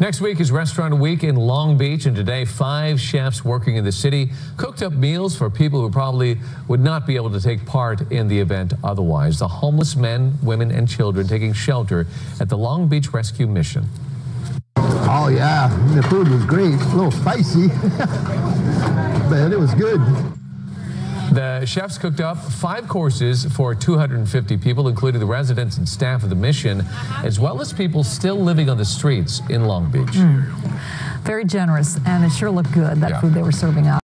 Next week is Restaurant Week in Long Beach, and today five chefs working in the city cooked up meals for people who probably would not be able to take part in the event otherwise. The homeless men, women, and children taking shelter at the Long Beach Rescue Mission. Oh yeah, the food was great. A little spicy, but it was good. The chefs cooked up five courses for 250 people, including the residents and staff of the mission, uh-huh. as well as people still living on the streets in Long Beach. Hmm. Very generous, and it sure looked good, that Yeah. food they were serving out.